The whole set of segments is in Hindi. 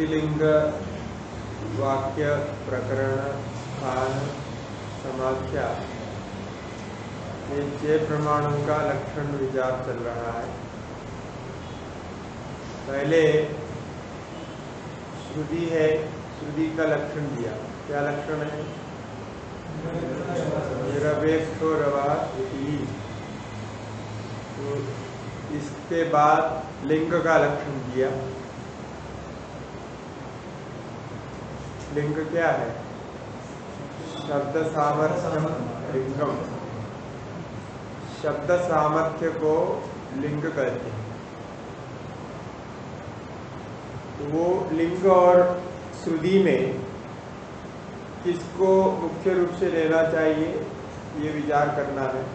श्रुतिलिंग वाक्य, प्रकरण, स्थान, समाख्या। ये छह प्रमाणों का लक्षण विचार चल रहा है। पहले, श्रुति है, श्रुति का लक्षण दिया। क्या लक्षण है? निरपेक्षो रवा तो इसके बाद लिंग का लक्षण दिया। लिंग क्या है? शब्द सामर्थ्य लिंगम। शब्द सामर्थ्य को लिंग कहते हैं। वो लिंग और श्रुति में किसको मुख्य रूप से लेना चाहिए, ये विचार करना है।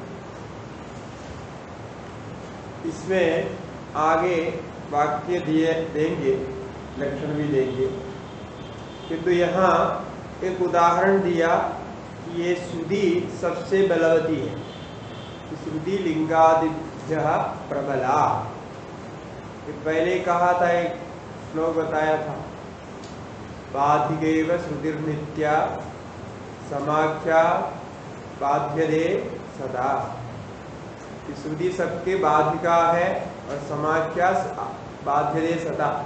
इसमें आगे वाक्य दिए देंगे, लक्षण भी देंगे। किंतु यहाँ एक उदाहरण दिया कि ये श्रुति सबसे बलवती है। श्रुति लिंगादिभ्य प्रबला। पहले कहा था, एक श्लोक बताया था। बाधिकेव श्रुतिर्नित्या समाख्या बाध्यदे सदा। श्रुति सबके बाधिका है और समाख्या बाध्यदे सदा।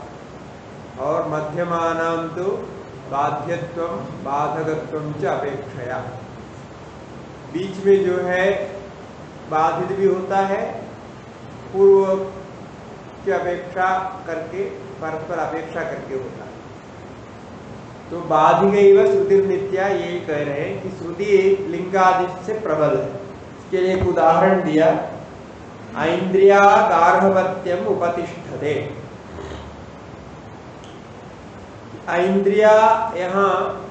और मध्यमान तो बाध्यत्व, बाधकत्व च बीच में जो है, बाधित भी होता है, पूर्व की अपेक्षा करके, परस्पर अपेक्षा करके होता है। तो बाधिक श्रुति नित्या यही कह रहे हैं कि श्रुति लिंगादि से प्रबल है। इसके लिए एक उदाहरण दिया। ऐन्द्रिया गार्भवत्यम उपतिष्ठते। इंद्रिया यहाँ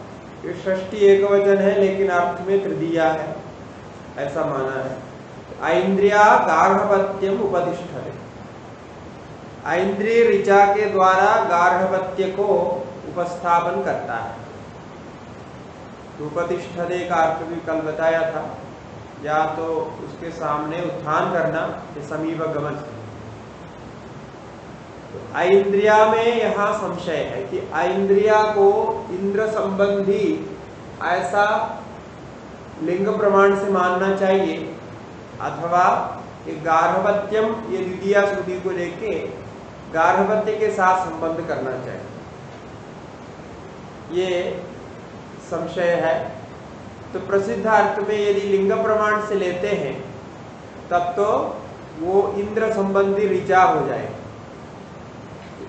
षष्टी एक वचन है, लेकिन अर्थ में तृतीया है। ऐसा माना है। इंद्रिया गार्भवत्यम उपतिष्ठते इंद्रिय ऋचा के द्वारा गार्भवत्य को उपस्थापन करता है। तो उपतिष्ठते का अर्थ भी कल बताया था। या तो उसके सामने उत्थान करना समीप गमन इंद्रिया में यहाँ संशय है कि इंद्रिया को इंद्र संबंधी ऐसा लिंग प्रमाण से मानना चाहिए, अथवा गार्भवत्यम ये द्वितीय श्रुति को लेके गार्भवत्य के साथ संबंध करना चाहिए। ये संशय है। तो प्रसिद्ध अर्थ में यदि लिंग प्रमाण से लेते हैं, तब तो वो इंद्र संबंधी ऋचा हो जाए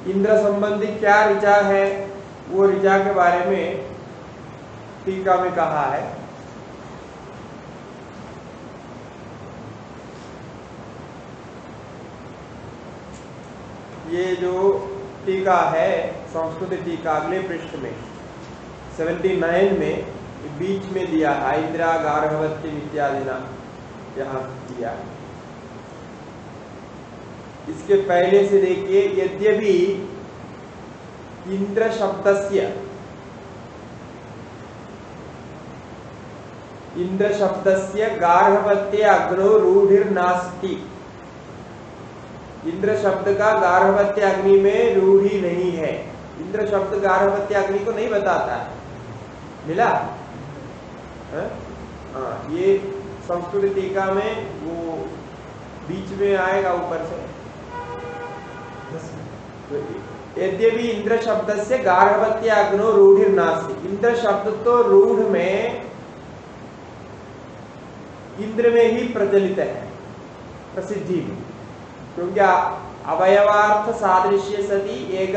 इंद्र संबंधी क्या ऋचा है, वो ऋचा के बारे में टीका में कहा है। ये जो टीका है, संस्कृत टीका, अगले पृष्ठ में 79 में, बीच में दिया है, इंदिरा गार्भवत्य इत्यादि ना यहाँ दिया इसके पहले से देखिए, यद्यपि इंद्र शब्दस्य इंद्र शब्दस्य गार्भवत्य अग्नो रूढ़िर नास्ती इंद्र शब्द का गार्भवत्य अग्नि में रूढ़ी नहीं है। इंद्र शब्द गार्भवत्य अग्नि को नहीं बताता है। मिला? हाँ? ये संस्कृत टीका में वो बीच में आएगा ऊपर से। यद्यपि इंद्र शब्द से गार्भवत्य अग्नो रूढ़ नासी इंद्र शब्द तो रूढ़ में इंद्र में ही प्रचलित है प्रसिद्धि। में क्योंकि अवयवार्थ सादृश्य सती एक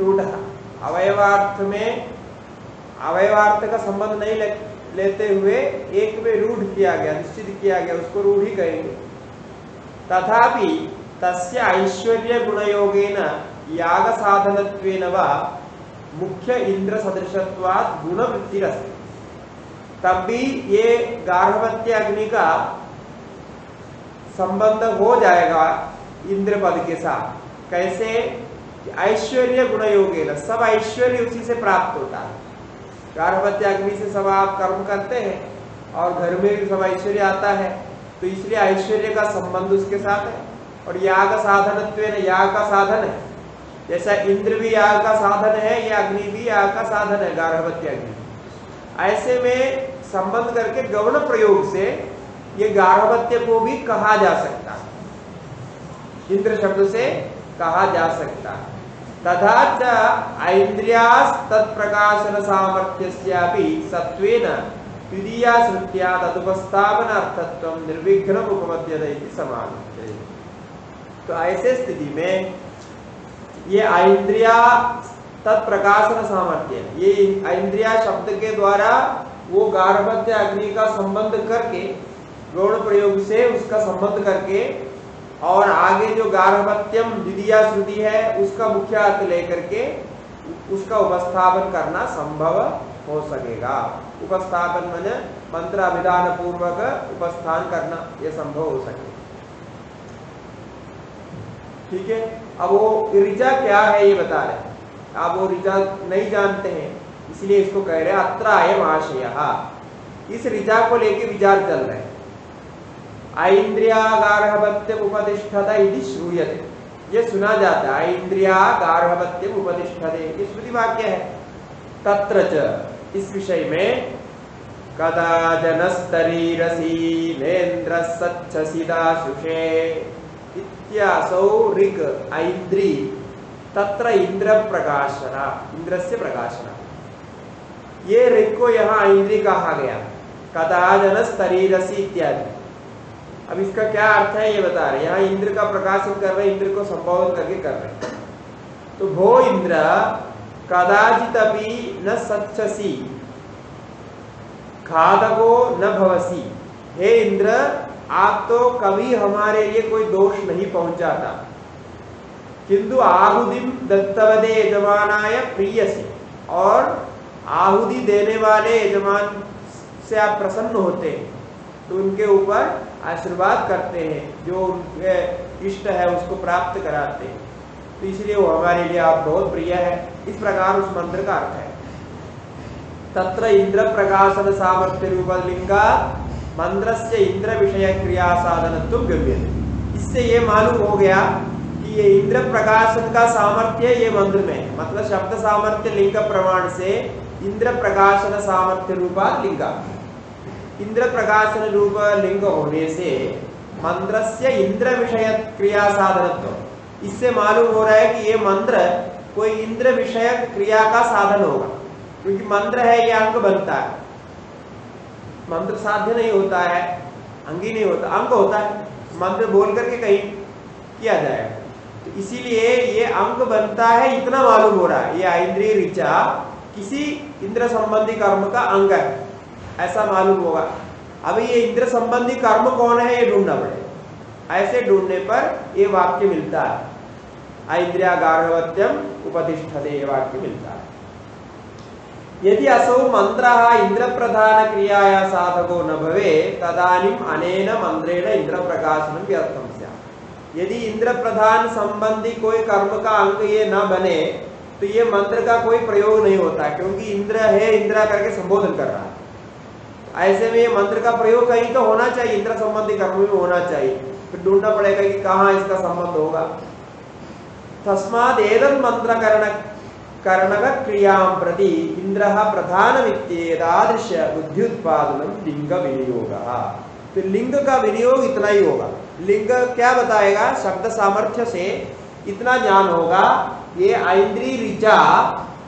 रूढ़। अवयवार्थ में अवयवार्थ का संबंध नहीं ले, लेते हुए एक में रूढ़ किया गया निश्चित किया गया उसको रूढ़ी कहेंगे। तथापि तस्य ऐश्वर्य गुणयोगेन याग साधन मुख्य इंद्र सदृशत्वाद गुण वृत्तिरस्ति तब भी ये गार्भवत्य अग्नि का संबंध हो जाएगा इंद्र पद के साथ। कैसे? ऐश्वर्य गुण योगे सब ऐश्वर्य उसी से प्राप्त होता है। गार्भवत्य अग्नि से सब आप कर्म करते हैं और घर में भी सब ऐश्वर्य आता है तो इसलिए ऐश्वर्य का संबंध उसके साथ है। और याग साधन याग का साधन है। जैसा इंद्र भी आग का साधन है, या अग्नि भी आग का साधन है, गार्हवत्य अग्नि। ऐसे में संबंध करके गौण प्रयोग से ये गार्हवत्य को भी कहा जा सकता इंद्र शब्द से कहा जा सकता तथा च ऐन्द्रियास् तत्प्रकाशन सामर्थ्यस्यापि सत्वेन द्वितीया श्रुत्या तदुपस्थापनार्थत्वं निर्विघ्नम् उपपद्यते इति समानते। तो ऐसे स्थिति में ये ऐन्द्रिया तत्प्रकाशन सामर्थ्य ये इंद्रिया शब्द के द्वारा वो गार्भत्य अग्नि का संबंध करके गौण प्रयोग से उसका संबंध करके, और आगे जो गार्भत्यम द्वितीय श्रुति है, उसका मुख्य अर्थ लेकर के उसका उपस्थापन करना संभव हो सकेगा। उपस्थापन मन मंत्र अभिधान पूर्वक उपस्थान करना यह संभव हो सके। ठीक है? अब वो ऋचा क्या है ये बता रहे आप वो ऋचा नहीं जानते हैं, इसलिए इसको कह रहे हैं, अत्र अयम आशय इस ऋचा को लेके विचार चल रहे हैं। ऐन्द्रियागार्हपत्यम उपतिष्ठत इति श्रूयते। ये सुना जाता है ऐन्द्रियागार्हपत्यम उपतिष्ठते ये श्रुति वाक्य है। तत्र इस विषय में कदा जनस्तरीरसी नेन्द्र सच्छसिदाशुषे इत्यासौ ऋक् ऐन्द्री, तत्र इंद्र प्रकाशना इंद्रस्य प्रकाशना। ये ऋक् को यहाँ ऐन्द्री कहा गया। कदाजन स्तरीरसी इत्यादि। अब इसका क्या अर्थ है ये बता रहे यहाँ इंद्र का प्रकाशन कर रहे इंद्र को संबोधन करके कर रहे तो भो इंद्र कदाचित अभी न सच्चसी खादको न भवसी। हे इंद्र आप तो कभी हमारे लिए कोई दोष नहीं पहुंचाता। किंतु आहुति दत्तवदे यजमानाय प्रियसी। और आहुति देने वाले यजमान से आप प्रसन्न होते हैं तो उनके ऊपर आशीर्वाद करते हैं, जो उनके इष्ट है, उसको प्राप्त कराते हैं। तो इसलिए वो हमारे लिए आप बहुत प्रिय है। इस प्रकार उस मंत्र का अर्थ है। तत्र इंद्र प्रकाशन सामर्थ्य रूप लिंगा मंत्र से इंद्र विषय क्रिया साधन गम्य इससे ये मालूम हो गया कि ये इंद्र प्रकाशन का सामर्थ्य ये मंत्र में मतलब शब्द सामर्थ्य लिंग प्रमाण से इंद्र प्रकाशन सामर्थ्य रूपा लिंग इंद्र प्रकाशन रूप लिंग होने से मंत्र से इंद्र विषय क्रिया साधन इससे मालूम हो रहा है कि ये मंत्र कोई इंद्र विषय क्रिया का साधन होगा क्योंकि मंत्र है ये अंग बनता है मंत्र साध्य नहीं होता है, अंगी नहीं होता, अंग होता है, मंत्र बोल करके कहीं किया जाएगा तो इसीलिए ये अंग बनता है, इतना मालूम हो रहा है। ये इंद्रिय ऋचा किसी इंद्र संबंधी कर्म का अंग है, ऐसा मालूम होगा। अभी ये इंद्र संबंधी कर्म कौन है, ये ढूंढना पड़ेगा। ऐसे ढूँढने पर ये वाक्य मिलता है। इंद्रिया गार्हवत्यम उपतिष्ठते ये वाक्य मिलता है। यदि असौ मंत्र इंद्र प्रधान क्रियाया साधको न भवे, तदानीम अनेन मंत्रेण इंद्र प्रकाशन व्यर्थम यदि इंद्र प्रधान संबंधी कोई कर्म का अंग ये न बने तो ये मंत्र का कोई प्रयोग नहीं होता, क्योंकि इंद्र है, इंद्रा करके संबोधन कर रहा है। ऐसे में ये मंत्र का प्रयोग कहीं तो होना चाहिए, इंद्र संबंधी कर्म में होना चाहिए। फिर ढूंढना पड़ेगा कि कहाँ इसका संबंध होगा। तस्माद एदन मंत्र करण करणक क्रिया प्रति इंद्र प्रधान उत्पादन लिंग विनियोग फिर लिंग का विनियोग इतना ही होगा। लिंग क्या बताएगा? शब्द सामर्थ्य से इतना ज्ञान होगा, ये ऐन्द्री ऋचा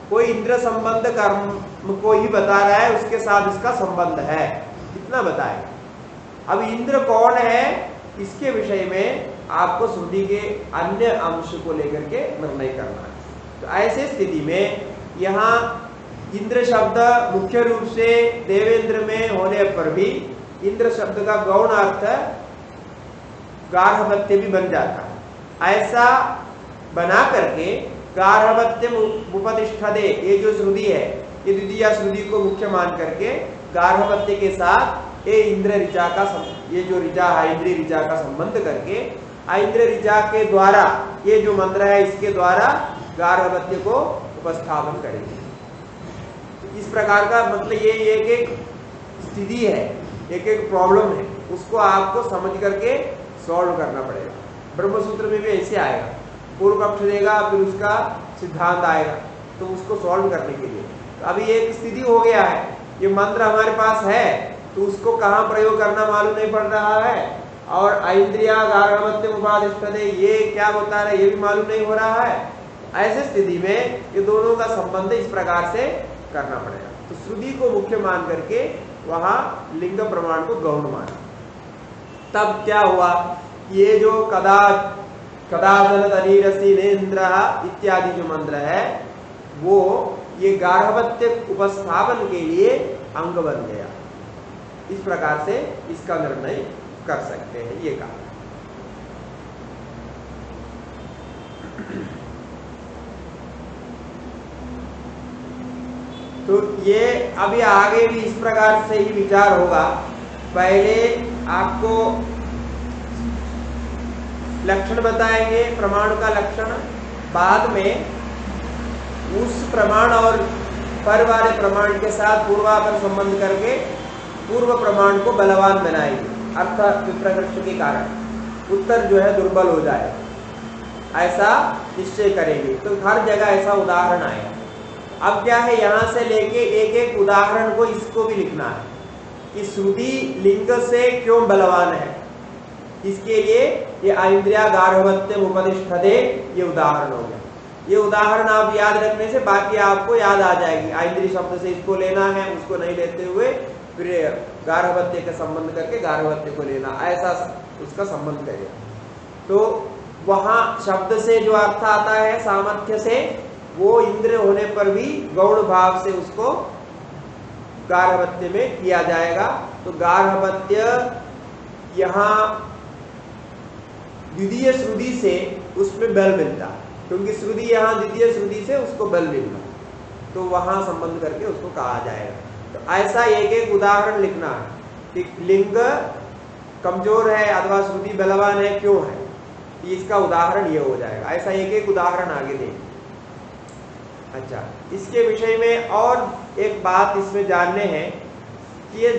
कोई इंद्र संबंध कर्म को ही बता रहा है, उसके साथ इसका संबंध है। इतना बताए अब इंद्र कौन है? इसके विषय में आपको श्रुति के अन्य अंश को लेकर के निर्णय करना है। तो ऐसे स्थिति में यहाँ इंद्र शब्द मुख्य रूप से देवेंद्र में होने पर भी इंद्र शब्द का गौण अर्थ गार्हवत्य भी बन जाता है। ऐसा बना करके गार्हवत्यम उपतिष्ठदे ये जो श्रुति है, ये द्वितीय श्रुति को मुख्य मान करके गार्हवत्य के साथ ये इंद्र ऋचा का ये जो ऋचा है इंद्र ऋचा का संबंध करके इंद्र ऋचा के द्वारा, ये जो मंत्र है इसके द्वारा गार्हवत्य को उपस्थापन करेंगे। इस प्रकार का मतलब ये एक एक स्थिति है, एक एक प्रॉब्लम है, उसको आपको समझ करके सॉल्व करना पड़ेगा। ब्रह्मसूत्र में भी ऐसे आएगा। पूर्व पक्ष देगा, फिर उसका सिद्धांत आएगा तो उसको सॉल्व करने के लिए। तो अभी एक स्थिति हो गया है, ये मंत्र हमारे पास है तो उसको कहाँ प्रयोग करना मालूम नहीं पड़ रहा है, और इंद्रिया गार्भवत्य ये क्या होता है, ये भी मालूम नहीं हो रहा है। ऐसे स्थिति में ये दोनों का संबंध इस प्रकार से करना पड़ेगा। तो श्रुति को मुख्य मान करके वहाँ लिंग प्रमाण को गौण माना। तब क्या हुआ ये जो कदा कदाचन तरीरसीनेन्द्र इत्यादि जो मंत्र है, वो ये गार्हवत्य उपस्थापन के लिए अंग बन गया। इस प्रकार से इसका निर्णय कर सकते हैं, ये कहा। तो ये अभी आगे भी इस प्रकार से ही विचार होगा। पहले आपको लक्षण बताएँगे, प्रमाण का लक्षण। बाद में उस प्रमाण और पर वाले प्रमाण के साथ पूर्वापर संबंध करके पूर्व प्रमाण को बलवान बनाएँगे। अर्थात विप्रकृष्ट के कारण। उत्तर जो है दुर्बल हो जाए ऐसा निश्चय करेंगे। तो हर जगह ऐसा उदाहरण आएगा अब क्या है, यहाँ से लेके एक एक उदाहरण को इसको भी लिखना है कि श्रुति लिंग से क्यों बलवान है। इसके लिए ये इंद्रिया गार्भवत्य उपनिष्ठते ये उदाहरण हो गया। ये उदाहरण आप याद रखने से बाकी आपको याद आ जाएगी। इंद्रिय शब्द से इसको लेना है, उसको नहीं लेते हुए फिर गार्भवत्य का संबंध करके गार्भवत्य को लेना, ऐसा उसका संबंध करेगा तो वहाँ शब्द से जो अर्थ आता है, सामर्थ्य से वो इंद्र होने पर भी गौण भाव से उसको गार्भवत्य में किया जाएगा। तो गार्भवत्य यहाँ द्वितीय श्रुति से उसमें बल मिलता क्योंकि श्रुति यहाँ द्वितीय श्रुति से उसको बल मिलता तो वहाँ संबंध करके उसको कहा जाएगा। तो ऐसा एक एक उदाहरण लिखना है कि लिंग कमज़ोर है अथवा श्रुति बलवान है, क्यों है? इसका उदाहरण ये हो जाएगा। ऐसा एक एक उदाहरण आगे देंगे अच्छा इसके विषय में और एक बात इसमें जानने हैं कि ये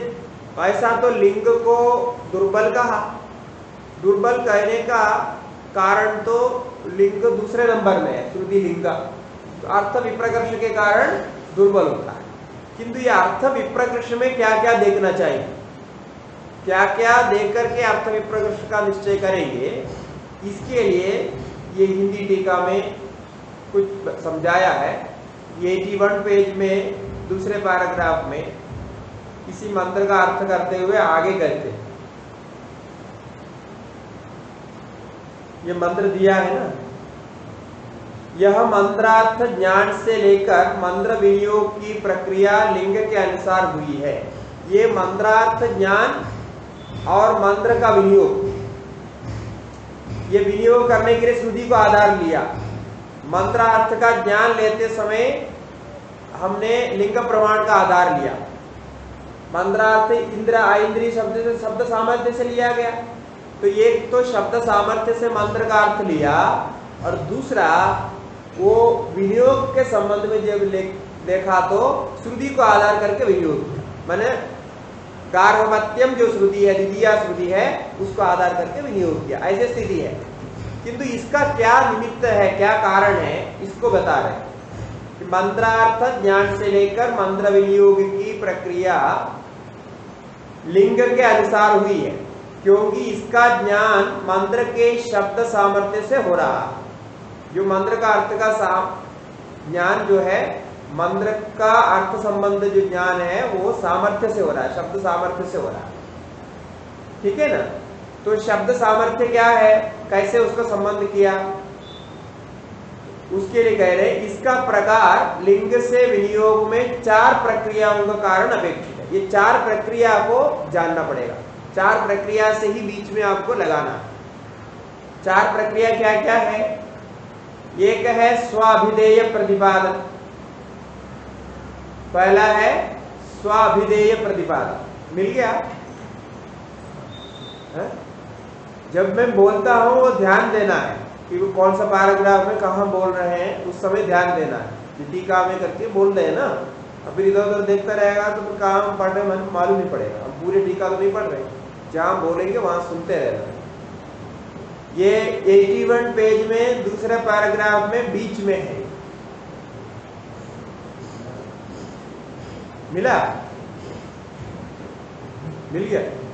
ऐसा तो लिंग को दुर्बल कहा। दुर्बल कहने का कारण तो लिंग दूसरे नंबर में है, श्रुति लिंग। तो अर्थ विप्रकर्ष के कारण दुर्बल होता है। किंतु ये अर्थ विप्रकर्ष में क्या क्या देखना चाहिए? क्या क्या देख करके अर्थ विप्रकर्ष का निश्चय करेंगे? इसके लिए ये हिंदी टीका में कुछ समझाया है। एटी वन पेज में, दूसरे पैराग्राफ में किसी मंत्र का अर्थ करते हुए आगे कहते हैं ये मंत्र दिया है ना? यह मंत्रार्थ ज्ञान से लेकर मंत्र विनियोग की प्रक्रिया लिंग के अनुसार हुई है। ये मंत्रार्थ ज्ञान और मंत्र का विनियोग। ये विनियोग करने के लिए श्रुति को आधार लिया। मंत्रार्थ का ज्ञान लेते समय हमने लिंग प्रमाण का आधार लिया। मंत्रार्थ इंद्र इंद्रिय शब्द से, शब्द सामर्थ्य से लिया गया। तो एक तो शब्द सामर्थ्य से मंत्र का अर्थ लिया और दूसरा, वो विनियोग के संबंध में जब देखा तो श्रुति को आधार करके विनियोग मैंने गार्भवत्यम जो श्रुति है, द्वितीय श्रुति है, उसको आधार करके विनियोग किया। ऐसे स्थिति है। किंतु इसका क्या निमित्त है, क्या कारण है, इसको बता रहे कि मंत्रार्थ ज्ञान से लेकर मंत्र विनियोग की प्रक्रिया लिंग के अनुसार हुई है, क्योंकि इसका ज्ञान मंत्र के शब्द सामर्थ्य से हो रहा जो मंत्र का अर्थ का ज्ञान जो है, मंत्र का अर्थ संबंध जो ज्ञान है, वो सामर्थ्य से हो रहा है, शब्द सामर्थ्य से हो रहा है। ठीक है ना? तो शब्द सामर्थ्य क्या है? कैसे उसका संबंध किया? उसके लिए कह रहे इसका प्रकार लिंग से विनियोग में चार प्रक्रियाओं का कारण अपेक्षित है। ये चार प्रक्रिया को जानना पड़ेगा। चार प्रक्रिया से ही बीच में आपको लगाना चार प्रक्रिया क्या क्या है? एक है स्वाभिधेय प्रतिपादन। पहला है स्वाभिधेय प्रतिपादन। मिल गया? है? जब मैं बोलता हूँ, वो ध्यान देना है। कि वो कौन सा पैराग्राफ में कहा बोल रहे हैं, उस समय ध्यान देना है। टीका में करके बोल रहे हैं ना। अब इधर उधर देखता रहेगा तो फिर कहाँ पढ़ रहे मालूम नहीं पड़ेगा। हम पूरे टीका तो नहीं पढ़ रहे। जहाँ बोलेंगे, वहाँ सुनते रहना है। ये 81 पेज में दूसरे पैराग्राफ में बीच में है। मिला? मिल गया?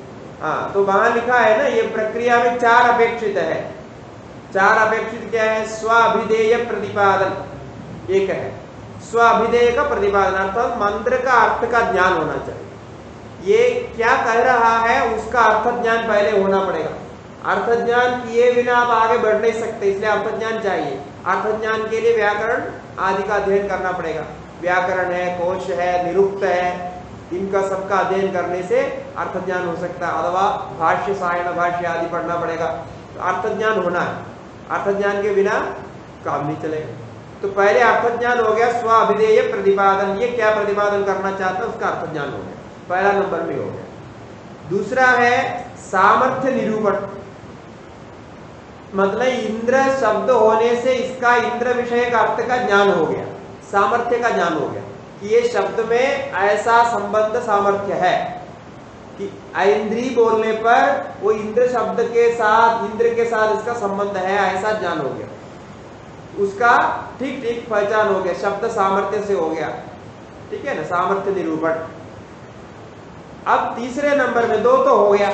हाँ तो वहाँ लिखा है ना, ये प्रक्रिया में चार अपेक्षित है। चार अपेक्षित क्या है? स्वाभिधेय प्रतिपादन। एक है, स्वाभिधेय का प्रतिपादन, अर्थात मंत्र का अर्थ का ज्ञान होना चाहिए। ये क्या कह रहा है, उसका अर्थ ज्ञान पहले होना पड़ेगा। अर्थ ज्ञान किए बिना आप आगे बढ़ नहीं सकते, इसलिए अर्थ ज्ञान चाहिए। अर्थ ज्ञान के लिए व्याकरण आदि का अध्ययन करना पड़ेगा। व्याकरण है, कोश है, निरुक्त है इनका सबका अध्ययन करने से अर्थ ज्ञान हो सकता है, अथवा भाष्य सायण भाष्य आदि पढ़ना पड़ेगा। तो अर्थ ज्ञान होना है। अर्थ ज्ञान के बिना काम नहीं चलेगा। तो पहले अर्थ ज्ञान हो गया स्व अभिधेय प्रतिपादन। ये क्या प्रतिपादन करना चाहता है, उसका अर्थ ज्ञान हो गया। पहला नंबर में हो गया। दूसरा है, सामर्थ्य निरूपण। मतलब इंद्र शब्द होने से इसका इंद्र विषय का अर्थ का ज्ञान हो गया। सामर्थ्य का ज्ञान हो गया। कि ये शब्द में ऐसा संबंध सामर्थ्य है कि इंद्री बोलने पर वो इंद्र शब्द के साथ, इंद्र के साथ इसका संबंध है, ऐसा ज्ञान हो गया। उसका ठीक ठीक पहचान हो गया, शब्द सामर्थ्य से हो गया। ठीक है ना? सामर्थ्य निरूपण। अब तीसरे नंबर में दो तो हो गया।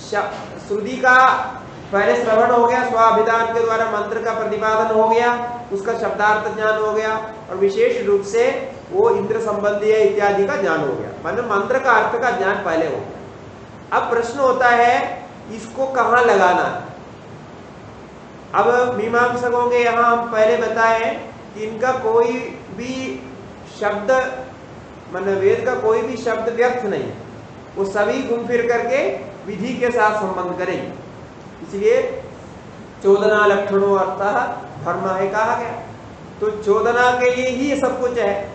श्रुति का पहले श्रवण हो गया, स्वाभिधान के द्वारा मंत्र का प्रतिपादन हो गया, उसका शब्दार्थ ज्ञान हो गया, और विशेष रूप से वो इंद्र संबंधी है इत्यादि का ज्ञान हो गया। मतलब मंत्र का अर्थ का ज्ञान पहले हो गया। अब प्रश्न होता है, इसको कहाँ लगाना? अब मीमांसकों के यहाँ हम पहले बताए कि इनका कोई भी शब्द, मन वेद का कोई भी शब्द व्यर्थ नहीं वो सभी घूम फिर करके विधि के साथ संबंध करेंगे। इसलिए चोदना लक्षणों अर्थ धर्म है कहा गया। तो चोदना के लिए ही सब कुछ है।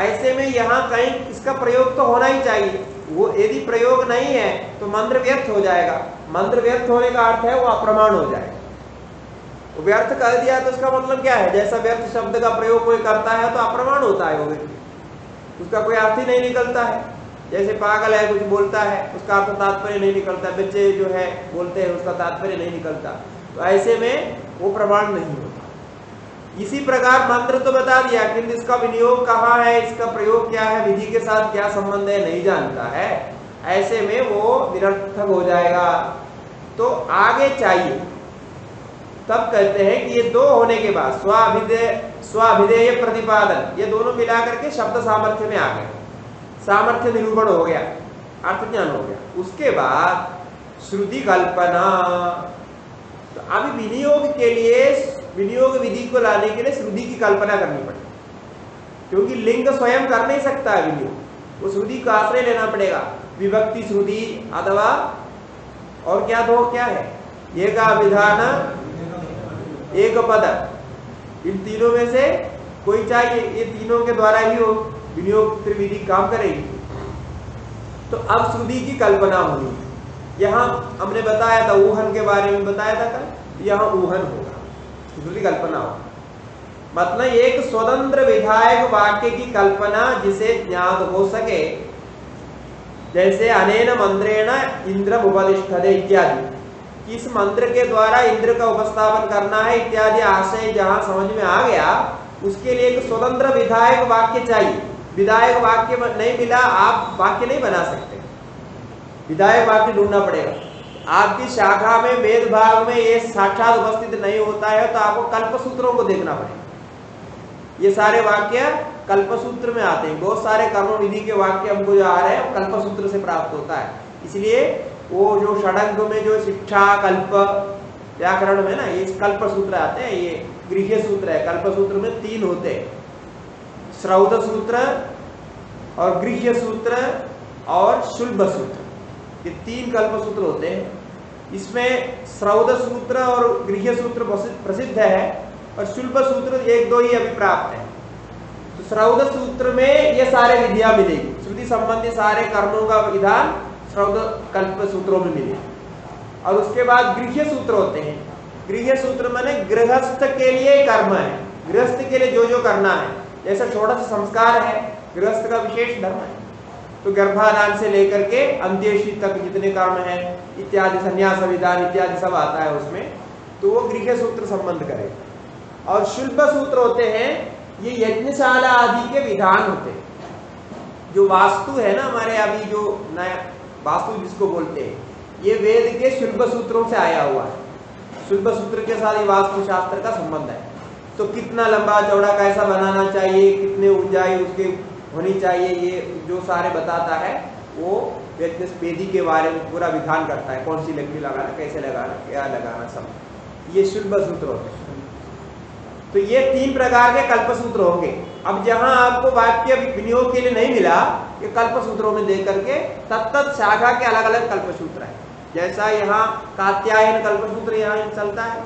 ऐसे में यहाँ कहीं इसका प्रयोग तो होना ही चाहिए। वो यदि प्रयोग नहीं है तो मंत्र व्यर्थ हो जाएगा। मंत्र व्यर्थ होने का अर्थ है, वो अप्रमाण हो जाएगा व्यर्थ कर दिया तो उसका मतलब क्या है? जैसा व्यर्थ शब्द का प्रयोग कोई करता है तो अप्रमाण होता है वो व्यक्ति। उसका कोई अर्थ ही नहीं निकलता है। जैसे पागल है, कुछ बोलता है, उसका अर्थ तात्पर्य नहीं निकलता। बच्चे जो है, बोलते हैं, उसका तात्पर्य नहीं निकलता। तो ऐसे में वो प्रमाण नहीं होता। इसी प्रकार मंत्र तो बता दिया किंतु इसका विनियोग कहाँ है, इसका प्रयोग क्या है, विधि के साथ क्या संबंध है, नहीं जानता है। ऐसे में वो निरर्थक हो जाएगा। तो आगे चाहिए। तब कहते हैं कि ये दो होने के बाद स्वाभिधेय स्वाभिधेय प्रतिपादन, ये दोनों मिलाकर के शब्द सामर्थ्य में आ गए। सामर्थ्य निरूपण हो गया अर्थ ज्ञान हो गया। उसके बाद श्रुति कल्पना। तो अभी विनियोग के लिए विनियोग विधि को लाने के लिए श्रुति की कल्पना करनी पड़ेगी क्योंकि लिंग स्वयं कर नहीं सकता है विनियोग। वो श्रुति का आश्रय लेना पड़ेगा। विभक्ति श्रुति, अथवा और क्या दो क्या है? एक विधान एक पद इन तीनों में से कोई चाहिए, ये तीनों के द्वारा ही हो विनियोग त्रिविधि काम करेगी। तो अब श्रुति की कल्पना होगी। यहाँ हमने बताया था, ऊहन के बारे में बताया था कल। यहाँ ऊहन होगा। श्रुति कल्पना होगा मतलब एक स्वतंत्र विधायक वाक्य की कल्पना जिसे ज्ञात हो सके, जैसे अनेन मंत्रेण इंद्र उपदिष्ठते इत्यादि। इस मंत्र के द्वारा इंद्र का उपस्थापन करना है इत्यादि आशय जहाँ समझ में आ गया, उसके लिए एक स्वतंत्र विधायक वाक्य चाहिए। विधायक वाक्य नहीं मिला, आप वाक्य नहीं बना सकते। विधायक वाक्य ढूंढना पड़ेगा। आपकी शाखा में वेद भाग में ये साक्षात उपस्थित नहीं होता है तो आपको कल्प सूत्रों को देखना पड़ेगा। ये सारे वाक्य कल्प सूत्र में आते हैं। बहुत सारे कर्म विधि के वाक्य हमको जो आ रहे हैं कल्प सूत्र से प्राप्त होता है। इसलिए वो जो षडंग में जो शिक्षा, कल्प, व्याकरण में ना, ये कल्प सूत्र आते हैं, ये गृह सूत्र है। कल्प सूत्र में तीन होते हैं। श्रौद सूत्र और गृह सूत्र और शुल्भ सूत्र। ये तीन कल्प सूत्र होते हैं। इसमें श्रौद सूत्र और गृह सूत्र प्रसिद्ध है और शुल्भ सूत्र एक दो ही अभी प्राप्त है। तो श्रौद सूत्र में ये सारे विधियाँ मिलेगी। श्रुति संबंधी सारे कर्मों का विधान श्रौद कल्प सूत्रों में मिलेगी। और उसके बाद गृह सूत्र होते हैं। गृह सूत्र मैंने गृहस्थ के लिए कर्म है। गृहस्थ के लिए जो जो करना है। जैसा छोटा सा संस्कार है, गृहस्थ का विशेष धर्म है। तो गर्भाधान से लेकर के अंत्येशी तक जितने कर्म हैं इत्यादि संन्यास विधान इत्यादि सब आता है उसमें तो वो गृह सूत्र संबंध करेगा और शुल्भ सूत्र होते हैं, ये यज्ञशाला आदि के विधान होते हैं। जो वास्तु है ना, हमारे अभी जो नया, वास्तु जिसको बोलते हैं, ये वेद के शुल्भ सूत्रों से आया हुआ है। शुल्भ सूत्र के साथ ये वास्तु शास्त्र का संबंध है। तो कितना लंबा चौड़ा कैसा बनाना चाहिए, कितने ऊंचाई उसके होनी चाहिए, ये जो सारे बताता है, वो यज्ञ पेदी के बारे में पूरा विधान करता है। कौन सी लकड़ी लगाना कैसे लगाना क्या लगाना सब। ये शुल्भ सूत्र होते हैं। तो ये तीन प्रकार के कल्प सूत्र होंगे। अब जहाँ आपको वाक्य विनियोग के लिए नहीं मिला, ये कल्प सूत्रों में देख करके तत्त शाखा के अलग अलग कल्प सूत्र है। जैसा यहाँ कात्यायन कल्प सूत्र यहाँ चलता है,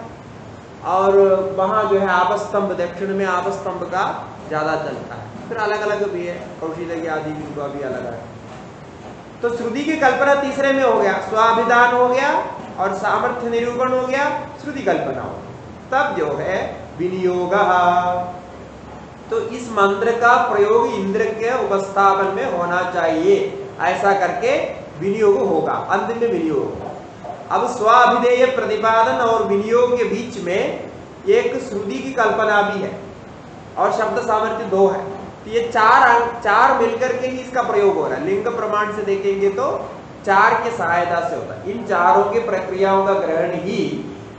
और वहाँ जो है आपस्तंभ दक्षिण में आपस्तंभ का ज़्यादा चलता है। फिर अलग अलग भी है कौशिल आदि भी अलग अलग तो श्रुति की कल्पना तीसरे में हो गया। स्वाभिधान हो गया और सामर्थ्य निरूपण हो गया, श्रुति कल्पना हो तब जो है, विनियोग। तो इस मंत्र का प्रयोग इंद्र के उपस्थापन में होना चाहिए। ऐसा करके विनियोग होगा अंत में विनियोग अब स्वाभिधेय प्रतिपादन और विनियोग के बीच में एक श्रुति की कल्पना भी है और शब्द सामर्थ्य दो है। तो ये चार चार मिलकर के ही इसका प्रयोग हो रहा है। लिंग प्रमाण से देखेंगे तो चार के सहायता से होता है। इन चारों की प्रक्रियाओं का ग्रहण ही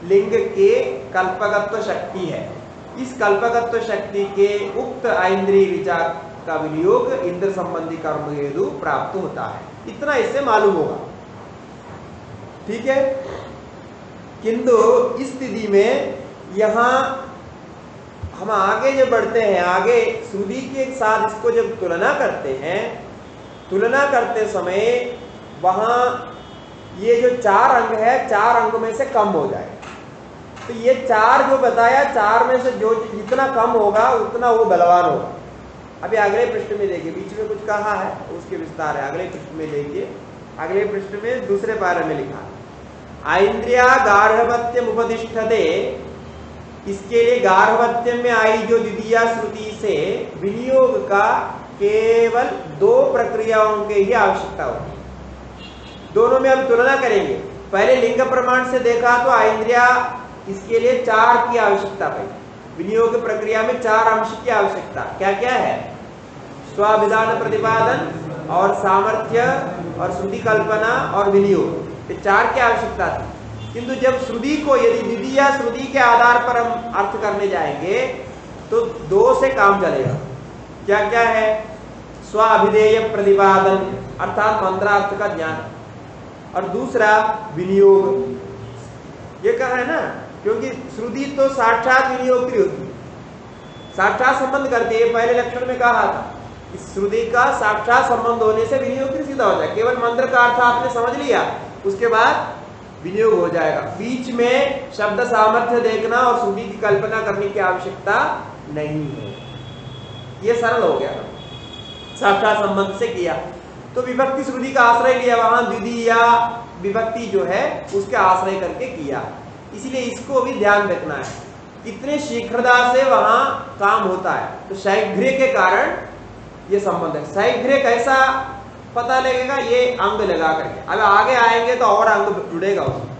लिंग के कल्पकत्व शक्ति है। इस कल्पकत्व शक्ति के उक्त इंद्रिय विचार का विनियोग इंद्र संबंधी कर्म हेतु प्राप्त होता है। इतना इससे मालूम होगा। ठीक है? किंतु इस स्थिति में यहाँ हम आगे जब बढ़ते हैं, आगे श्रुति के साथ इसको जब तुलना करते हैं, तुलना करते समय वहाँ ये जो चार अंग है, चार अंग में से कम हो जाए तो ये चार जो बताया, चार में से जो जितना कम होगा, उतना वो बलवान होगा। अभी अगले पृष्ठ में देखिए, बीच में कुछ कहा है, उसके विस्तार है। अगले पृष्ठ में देखिए, अगले पृष्ठ में दूसरे पारे में लिखा इंद्रिया गार्हवत्यम उपदिष्ठते इसके लिए गार्हवत्य में आई जो द्वितीय श्रुति से विनियोग का केवल दो प्रक्रियाओं के ही आवश्यकता होगी दोनों में हम तुलना करेंगे। पहले लिंग प्रमाण से देखा तो आइंद्रिया इसके लिए चार की आवश्यकता पड़ी। विनियोग प्रक्रिया में चार अंश की आवश्यकता। क्या क्या है? स्वाभिधान प्रतिपादन और सामर्थ्य और श्रुति कल्पना और विनियोग। ये चार की आवश्यकता थी। किंतु जब श्रुति को यदि निधि या श्रुति के आधार पर हम अर्थ करने जाएँगे तो दो से काम चलेगा। क्या क्या है? स्वाभिधेय प्रतिपादन, अर्थात मंत्रार्थ का ज्ञान। और दूसरा, विनियोग। ये कहा है ना, क्योंकि श्रुति तो साक्षात विनियोक्ति होती है। साक्षात संबंध करती है पहले लक्षण में कहा था। श्रुति का साक्षात संबंध होने से विनियोक्ति सीधा हो जाए। केवल मंत्र का अर्थ आपने समझ लिया, उसके बाद विनियोग हो जाएगा। बीच में शब्द सामर्थ्य देखना और श्रुति की कल्पना करने की आवश्यकता नहीं है। ये सरल हो गया। साक्षात संबंध से किया। तो विभक्ति श्रुति का आश्रय लिया वहाँ द्वितीय विभक्ति जो है, उसके आश्रय करके किया। इसलिए इसको भी ध्यान रखना है। कितने शीघ्रता से वहाँ काम होता है। तो शीघ्र के कारण ये संबंध है। शीघ्र कैसा पता लगेगा ये अंग लगा करके। अब आगे आएँगे तो और अंग जुड़ेगा उसमें।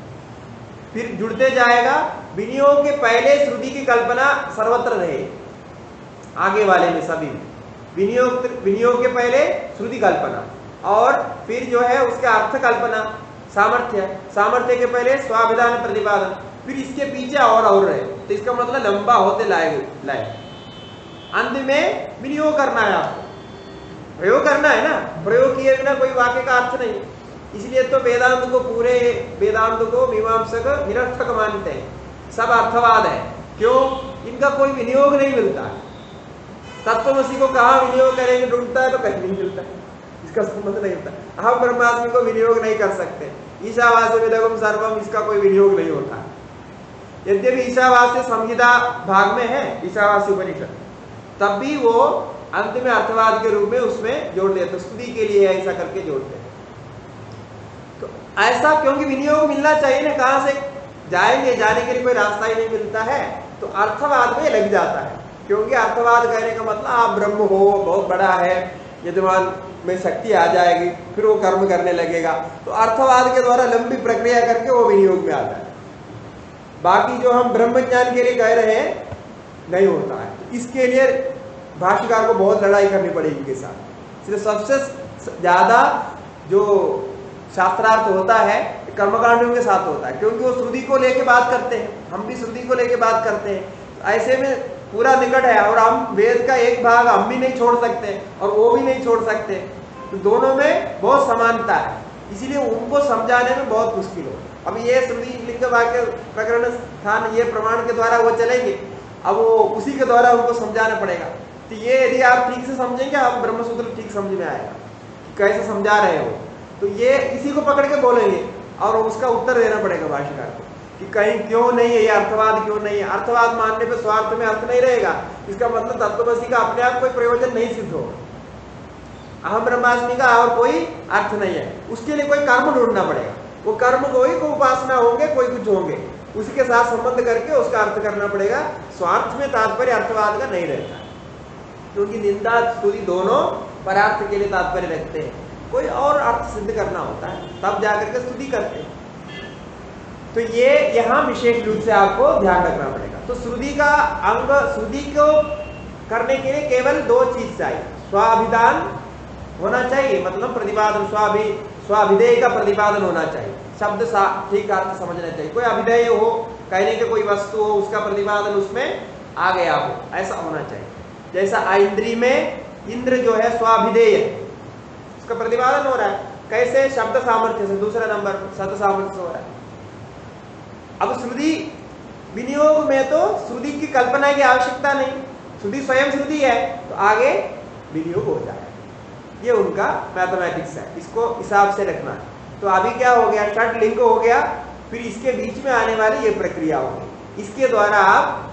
फिर जुड़ते जाएगा, विनियोग के पहले श्रुति की कल्पना सर्वत्र रहे। आगे वाले में सभी विनियोग विनियोग के पहले श्रुति कल्पना। और फिर जो है उसके अर्थ कल्पना। सामर्थ्य सामर्थ्य के पहले स्वाभिधान प्रतिपादन। फिर इसके पीछे और और रहे। तो इसका मतलब लंबा होते लाए लाए। अंत में विनियोग करना है आपको। प्रयोग करना है ना? प्रयोग किए बिना कोई वाक्य का अर्थ नहीं। इसलिए तो वेदांत को पूरे वेदांत को मीमांसक निरर्थक मानते हैं। सब अर्थवाद है। क्यों? इनका कोई विनियोग नहीं मिलता। तत्वमसी को कहा विनियोग करेंगे? ढूंढता है तो कहीं नहीं मिलता। इसका संबंध नहीं होता। हम ब्रह्मास्मि को विनियोग नहीं कर सकते। ईशावास्य विदगम सर्वम, इसका कोई विनियोग नहीं होता। यद्यपि ईशावास्य संहिता भाग में है, ईशावास्य उपनिषद। तब भी वो अंत में अर्थवाद के रूप में उसमें जोड़ देते स्तुति के लिए ऐसा करके जोड़ते हैं। तो ऐसा क्योंकि विनियोग मिलना चाहिए ना, कहाँ से जाएँगे, जाने के लिए कोई रास्ता ही नहीं मिलता है तो अर्थवाद में लग जाता है। क्योंकि अर्थवाद कहने का मतलब आप ब्रह्म हो, बहुत बड़ा है, यजमान में शक्ति आ जाएगी, फिर वो कर्म करने लगेगा। तो अर्थवाद के द्वारा लंबी प्रक्रिया करके वो विनियोग में आता है। बाकी जो हम ब्रह्म ज्ञान के लिए कह रहे हैं, नहीं होता है। तो इसके लिए भाष्यकार को बहुत लड़ाई करनी पड़ेगी इनके साथ। इसलिए सबसे ज़्यादा जो शास्त्रार्थ होता है, कर्मकांडों के साथ होता है, क्योंकि वो श्रुति को लेके बात करते हैं, हम भी श्रुति को लेके बात करते हैं। ऐसे में पूरा निकट है, और हम वेद का एक भाग हम भी नहीं छोड़ सकते, और वो भी नहीं छोड़ सकते। तो दोनों में बहुत समानता है। इसीलिए उनको समझाने में बहुत मुश्किल हो। अब ये श्रुति लिंग वाक्य प्रकरण स्थान, ये प्रमाण के द्वारा वो चलेंगे। अब वो उसी के द्वारा उनको समझाना पड़ेगा। तो ये यदि आप ठीक से समझेंगे, आप ब्रह्मसूत्र ठीक समझ में आएगा कैसे समझा रहे हो। तो ये इसी को पकड़ के बोलेंगे और उसका उत्तर देना पड़ेगा भाष्यकार को कि कहीं क्यों नहीं है, ये अर्थवाद क्यों नहीं है? अर्थवाद मानने पे स्वार्थ में अर्थ नहीं रहेगा। इसका मतलब तत्वसी का अपने आप कोई प्रयोजन नहीं सिद्ध होगा अहम ब्रह्मास्मि का और कोई अर्थ नहीं है। उसके लिए कोई कर्म ढूंढना पड़ेगा। वो कर्म कोई उपासना होंगे, कोई कुछ होंगे। उसी के साथ संबंध करके उसका अर्थ करना पड़ेगा। स्वार्थ में तात्पर्य अर्थवाद का नहीं रहता। क्योंकि निंदा स्तुति दोनों परार्थ के लिए तात्पर्य रखते हैं। कोई और अर्थ सिद्ध करना होता है, तब जाकर के स्तुति करते हैं। तो ये यहाँ विशेष रूप से आपको ध्यान रखना पड़ेगा। तो श्रुति का अंग, श्रुति को करने के लिए केवल दो चीज़ चाहिए। स्वाभिधान होना चाहिए मतलब प्रतिपादन, स्वाभि स्वाभिधेय का प्रतिपादन होना चाहिए। शब्द ठीक अर्थ समझना चाहिए। कोई अभिधेय हो, कहने के कोई वस्तु हो, उसका प्रतिपादन उसमें आ गया हो, ऐसा होना चाहिए। जैसा इंद्री में इंद्र जो है स्वाभिधेय उसका प्रतिपादन हो रहा है। कैसे? शब्द सामर्थ्य से। दूसरा नंबर शब्द सामर्थ्य से हो रहा है। अब श्रुति, विनियोग में तो श्रुति की कल्पना की आवश्यकता नहीं। श्रुति स्वयं श्रुति है तो आगे विनियोग हो जाए। ये उनका मैथमेटिक्स है। इसको हिसाब से रखना। है तो अभी क्या हो गया? षट लिंग हो गया। फिर इसके बीच में आने वाली ये प्रक्रिया होगी। इसके द्वारा आप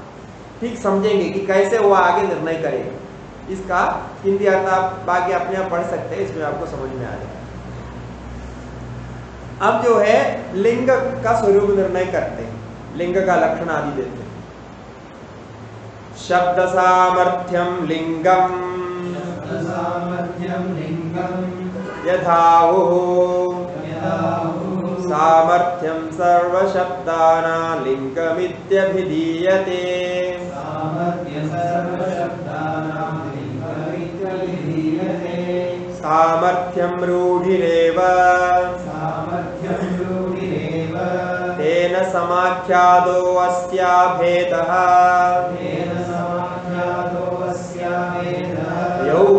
ठीक समझेंगे कि कैसे वो आगे निर्णय करेगा। इसका हिंदी अर्थ आप बाकी अपने आप पढ़ सकते हैं इसमें आपको समझ में आ जाएगा। अब जो है लिंग का स्वरूप निर्णय करते हैं। लिंग का लक्षण आदि देते हैं। शब्द सामर्थ्यम लिंगम। यथाहु सामर्थ्यम सर्वशब्दाना लिंगमित्यभिधीयते सामर्थ्यं रूढिरेव। तेन समाख्यादो अस्या भेदः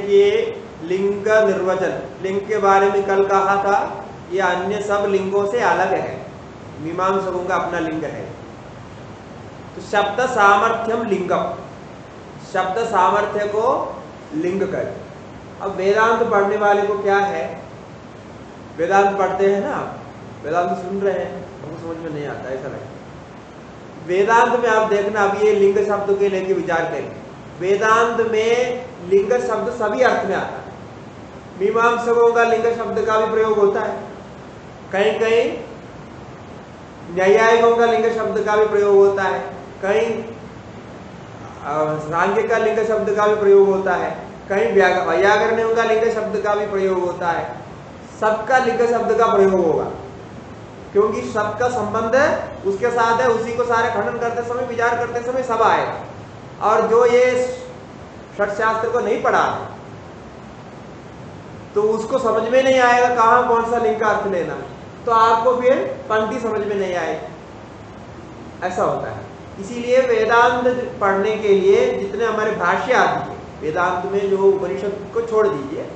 देखिए, लिंग निर्वचन। लिंग के बारे में कल कहा था, ये अन्य सब लिंगों से अलग है। मीमांसकों का अपना लिंग है। तो शब्द सामर्थ्यम लिंगम। शब्द सामर्थ्य को लिंग कर अब वेदांत पढ़ने वाले को क्या है? वेदांत पढ़ते हैं ना वेदांत सुन रहे हैं। हमको समझ में नहीं आता, ऐसा नहीं। वेदांत में आप देखना अब ये लिंग शब्द के लेके विचार करें। वेदांत में लिंग शब्द सभी अर्थ में आता है। मीमांसकों का लिंग शब्द का भी प्रयोग होता है। कहीं कहीं न्यायिकों का लिंग शब्द का भी प्रयोग होता है। कहीं सांख्य का लिंग शब्द का भी प्रयोग होता है। कहीं व्याकरणियों का लिंग शब्द का भी प्रयोग होता है। सबका लिंग शब्द का प्रयोग होगा। क्योंकि सबका संबंध उसके साथ है, उसी को सारे खंडन करते समय, विचार करते समय सब आएगा और जो ये शास्त्र को नहीं पढ़ा तो उसको समझ में नहीं आएगा कहाँ कौन सा लिंग का अर्थ लेना। तो आपको फिर पंक्ति समझ में नहीं आएगी। ऐसा होता है। इसीलिए वेदांत पढ़ने के लिए जितने हमारे भाष्य आदि है, वेदांत में जो उपनिषद को छोड़ दीजिए,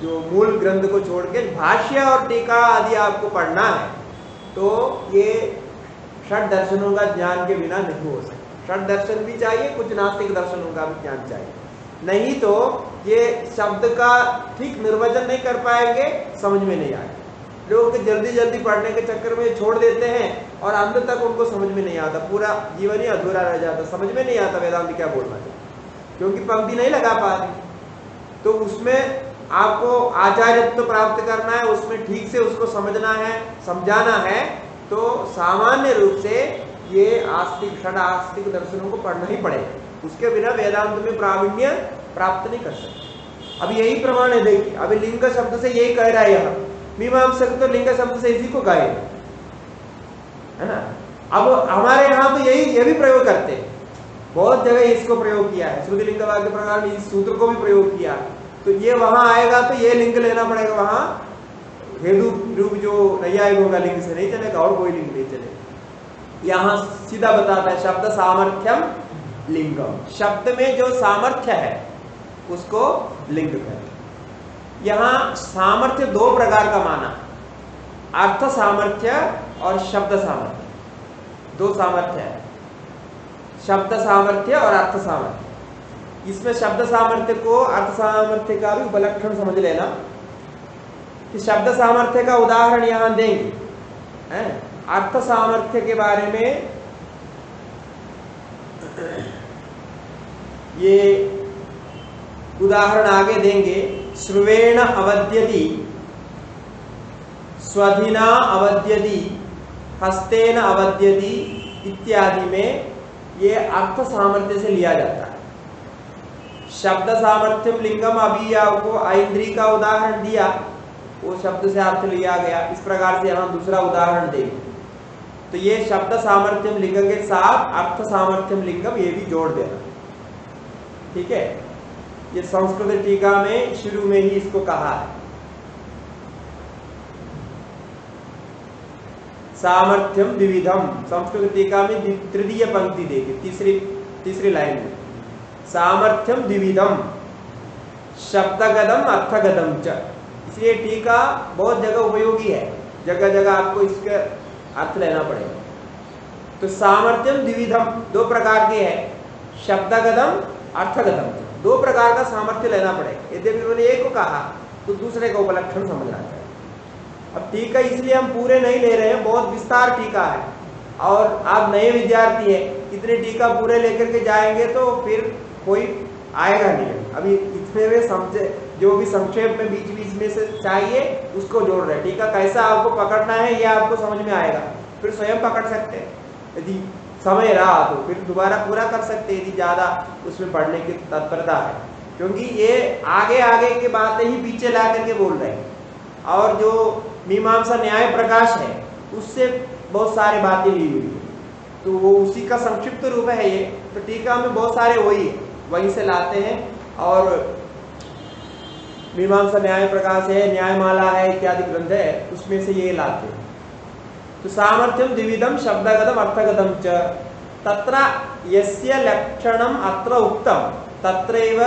जो मूल ग्रंथ को छोड़ के भाष्य और टीका आदि आपको पढ़ना है तो ये षट दर्शनों का ज्ञान के बिना नहीं हो सकता। षड दर्शन भी चाहिए, कुछ नास्तिक दर्शनों का भी ज्ञान चाहिए। नहीं तो ये शब्द का ठीक निर्वचन नहीं कर पाएँगे, समझ में नहीं आएगा लोग जल्दी जल्दी पढ़ने के चक्कर में छोड़ देते हैं और अंत तक उनको समझ में नहीं आता। पूरा जीवन ही अधूरा रह जाता, समझ में नहीं आता वेदांत क्या बोलना चाहिए क्योंकि पंक्ति नहीं लगा पा रही। तो उसमें आपको आचार्यत्व प्राप्त करना है, उसमें ठीक से उसको समझना है, समझाना है तो सामान्य रूप से ये आस्तिक, षड आस्तिक दर्शनों को पढ़ना ही पड़ेगा। उसके बिना वेदांत में प्रावीण्य प्राप्त नहीं कर सकते। अब यही प्रमाण है, देखिए अभी लिंग शब्द से यही कह रहा है यहाँ। मीमांसक तो लिंग शब्द से इसी को गाए है ना? अब हमारे यहाँ तो यही, ये भी प्रयोग करते हैं। बहुत जगह इसको प्रयोग किया है। श्रुति लिंग वाक्य प्रकार इस सूत्र को भी प्रयोग किया। तो ये वहाँ आएगा तो ये लिंग लेना पड़ेगा वहाँ। हेतु रूप जो नैयायिक होगा लिंग से नहीं चलेगा और कोई लिंग नहीं चलेगा। यहाँ सीधा बताता है, शब्द सामर्थ्यम लिंगम। शब्द में जो सामर्थ्य है, उसको लिंग कहते यहाँ सामर्थ्य दो प्रकार का माना। अर्थ सामर्थ्य और शब्द सामर्थ्य। दो सामर्थ्य है। शब्द सामर्थ्य और अर्थ सामर्थ्य। इसमें शब्द सामर्थ्य को अर्थ सामर्थ्य का भी उपलक्षण समझ लेना। कि शब्द सामर्थ्य का उदाहरण यहाँ देंगे। अर्थ सामर्थ्य के बारे में ये उदाहरण आगे देंगे। श्रुवेण अवध्यति, स्वधिना अवध्यति, हस्तेन अवध्यति इत्यादि में ये अर्थ सामर्थ्य से लिया जाता है। शब्द सामर्थ्यम लिंगम अभी आपको आइंद्री का उदाहरण दिया, वो शब्द से अर्थ लिया गया। इस प्रकार से यहाँ दूसरा उदाहरण देंगे। तो ये शब्द सामर्थ्यम लिंग के साथ अर्थ सामर्थ्यम लिंगम ये भी जोड़ देना। ठीक है? ये संस्कृत टीका में शुरू में ही इसको कहा है। सामर्थ्यम विविधम। संस्कृत टीका में तृतीय पंक्ति देगी तीसरी तीसरी लाइन में। सामर्थ्यम द्विविधम शब्दगदम, अर्थगदम च। इसलिए टीका बहुत जगह उपयोगी है। जगह जगह आपको इसका अर्थ लेना पड़ेगा। तो सामर्थ्यम द्विविधम दो प्रकार के है। शब्दगदम अर्थगदम दो प्रकार का सामर्थ्य लेना पड़ेगा। यद्यपि उन्होंने एक को कहा तो दूसरे का उपलक्षण समझना चाहिए अब टीका इसलिए हम पूरे नहीं ले रहे हैं, बहुत विस्तार टीका है। और आप नए विद्यार्थी हैं, इतने टीका पूरे लेकर के जाएँगे तो फिर कोई आएगा नहीं। अभी इतने में समझे, जो भी संक्षेप में बीच बीच में से चाहिए, उसको जोड़ रहे टीका कैसा आपको पकड़ना है, ये आपको समझ में आएगा। फिर स्वयं पकड़ सकते हैं। यदि समय रहा तो फिर दोबारा पूरा कर सकते यदि ज़्यादा उसमें पढ़ने की तत्परता है। क्योंकि ये आगे आगे के बातें ही पीछे ला करके बोल रहे हैं। और जो मीमांसा न्याय प्रकाश है, उससे बहुत सारे बातें ली हुई है। तो वो उसी का संक्षिप्त रूप है ये। तो टीका में बहुत सारे वही है। वहीं से लाते हैं। और मीमांसा न्याय प्रकाश है, न्यायमाला है, इत्यादि ग्रंथ है, उसमें से ये लाते हैं। तो सामर्थ्यम द्विविधम शब्दगतम अर्थगतम च। तत्र यस्य लक्षणम अत्र उक्तम तत्रैव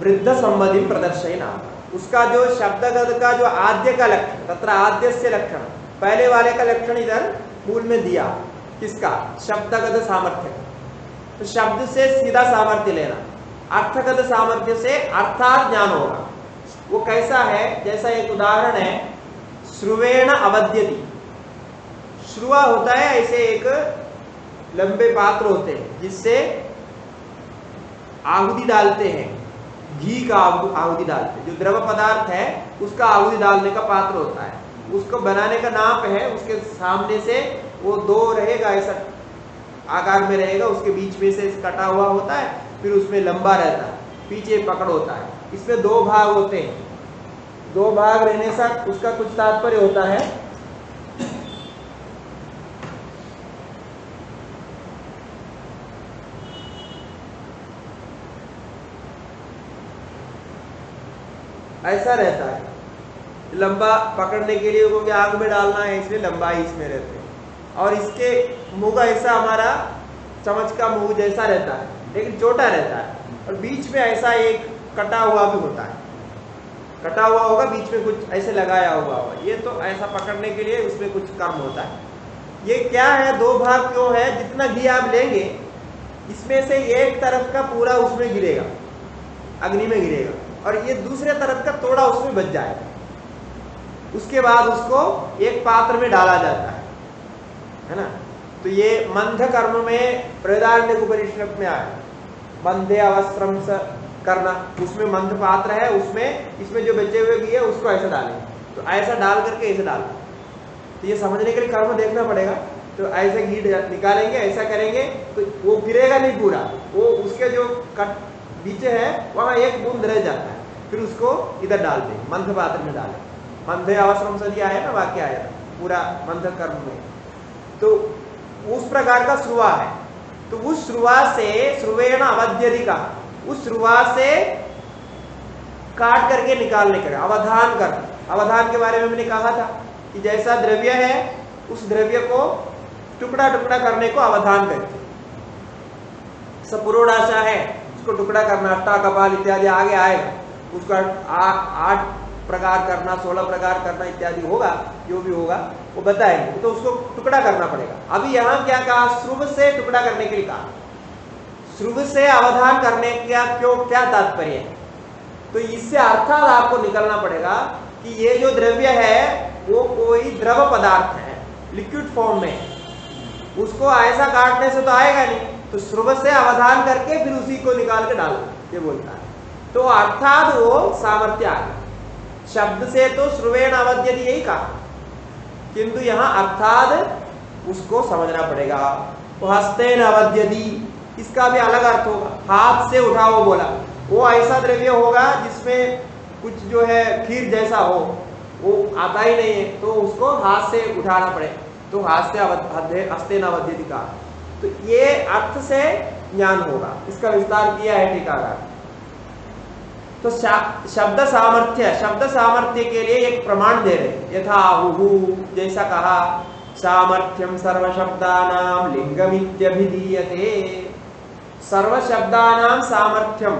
वृद्ध संबंधी प्रदर्शयना उसका जो शब्दगत का जो आद्य का लक्षण, तत्र आद्य से लक्षण, पहले वाले का लक्षण इधर मूल में दिया। किसका? शब्दगत सामर्थ्य तो शब्द से सीधा सामर्थ्य लेना। अर्थगत सामर्थ्य से अर्थात ज्ञान होगा। वो कैसा है? जैसा एक उदाहरण है श्रुवेण अवध्यति। श्रुआ होता है, ऐसे एक लंबे पात्र होते हैं, जिससे आहुति डालते हैं। घी का आहुति डालते हैं। जो द्रव पदार्थ है, उसका आहुति डालने का पात्र होता है। उसको बनाने का नाप है, उसके सामने से वो दो रहेगा, ऐसा आकार में रहेगा, उसके बीच में से कटा हुआ होता है, फिर उसमें लंबा रहता है, पीछे पकड़ होता है। इसमें दो भाग होते हैं। दो भाग रहने से उसका कुछ तात्पर्य होता है। ऐसा रहता है। लंबा पकड़ने के लिए क्योंकि आग में डालना है, इसलिए लंबाई इसमें रहते हैं। और इसके मुँह ऐसा हमारा चमच का मुँह जैसा रहता है, लेकिन छोटा रहता है। और बीच में ऐसा एक कटा हुआ भी होता है। कटा हुआ होगा, बीच में कुछ ऐसे लगाया हुआ होगा। ये तो ऐसा पकड़ने के लिए उसमें कुछ कर्म होता है। ये क्या है? दो भाग क्यों है? जितना घी आप लेंगे, इसमें से एक तरफ़ का पूरा उसमें गिरेगा, अग्नि में गिरेगा, और ये दूसरे तरफ़ का थोड़ा उसमें बच जाएगा। उसके बाद उसको एक पात्र में डाला जाता है। है ना? तो ये मंध कर्म में प्रदारण्य उपनिषद में आया। मंदे अवस्त्रम करना, उसमें मंद पात्र है, उसमें, इसमें जो बचे हुए घी है, उसको ऐसा डालें। तो ऐसा डाल करके ऐसे डाल। तो ये समझने के लिए कर्म देखना पड़ेगा। तो ऐसे घी निकालेंगे, ऐसा करेंगे तो वो गिरेगा नहीं पूरा। वो उसके जो कट नीचे है, वहाँ एक बूंद रह जाता है। फिर उसको इधर डाल दें मंथ पात्र में डालें। मंथ आवाश्रम सदी आया ना, वाक्य आया पूरा मंथ कर्म में। तो उस प्रकार का श्रुआ है। तो उस श्रुआ से श्रुवेण अवध्यधि का उस श्रुआ से काट करके निकालने का अवधान कर। अवधान के बारे में मैंने कहा था कि जैसा द्रव्य है, उस द्रव्य को टुकड़ा टुकड़ा करने को अवधान करते सपुरोडाशा है, उसको टुकड़ा करना अट्टा कपाल इत्यादि आगे आएगा उसका आठ प्रकार करना, सोलह प्रकार करना इत्यादि होगा, जो भी होगा, वो बताएँगे। तो उसको टुकड़ा करना पड़ेगा। अभी यहाँ क्या कहा? श्रुभ से टुकड़ा करने के लिए कहा। श्रुभ से अवधान करने का क्यों, क्या तात्पर्य? है तो इससे अर्थात आपको निकलना पड़ेगा कि ये जो द्रव्य है, वो कोई द्रव पदार्थ है लिक्विड फॉर्म में। उसको ऐसा काटने से तो आएगा नहीं। तो श्रुभ से अवधान करके फिर उसी को निकाल के डालो, ये बोलता है। तो अर्थात वो सामर्थ्य आ गया। शब्द से तो श्रुवेण अवध्यति यही कहा। किंतु यहाँ अर्थात उसको समझना पड़ेगा। तो हस्ते अवध्यति। इसका भी अलग अर्थ होगा। हाथ से उठाओ बोला। वो ऐसा द्रव्य होगा जिसमें कुछ जो है खीर जैसा हो। वो आता ही नहीं है। तो उसको हाथ से उठाना पड़े। तो हाथ से हस्ते नवध्यति का तो ये अर्थ से ज्ञान होगा। इसका विस्तार किया है टीकाकार। तो शब्द सामर्थ्य। शब्द सामर्थ्य के लिए एक प्रमाण दे रहे यथा आहु जैसा कहा सामर्थ्यम सर्वशब्दानाम लिंगमित्यभिधीयते। सर्वशब्दानाम सामर्थ्यम।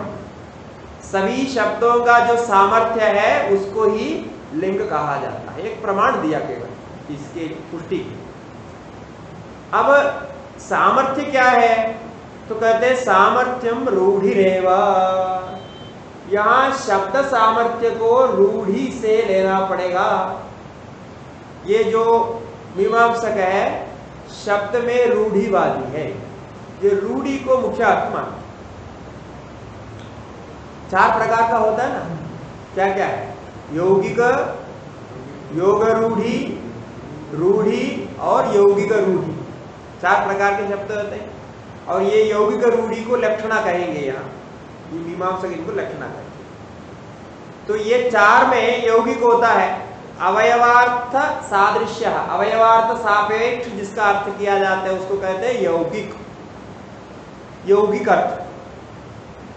सभी शब्दों का जो सामर्थ्य है, उसको ही लिंग कहा जाता है। एक प्रमाण दिया केवल, इसके पुष्टि अब सामर्थ्य क्या है? तो कहते हैं, सामर्थ्यम रूढ़ी रेवा यहाँ शब्द सामर्थ्य को रूढ़ी से लेना पड़ेगा। ये जो मीमांसक है, शब्द में रूढ़ीवादी है। ये रूढ़ी को मुख्य मान चार प्रकार का होता है ना? क्या क्या है? यौगिक योग रूढ़ी रूढ़ी और यौगिक रूढ़ी। चार प्रकार के शब्द होते हैं। और ये यौगिक रूढ़ी को लक्षणा कहेंगे यहाँ। ये मीमांसक इनको लक्षणा कहेंगे। तो ये चार में यौगिक होता है। अवयवार्थ सादृश्य। अवयवार्थ सापेक्ष जिसका अर्थ किया जाता है उसको कहते हैं यौगिक। यौगिक अर्थ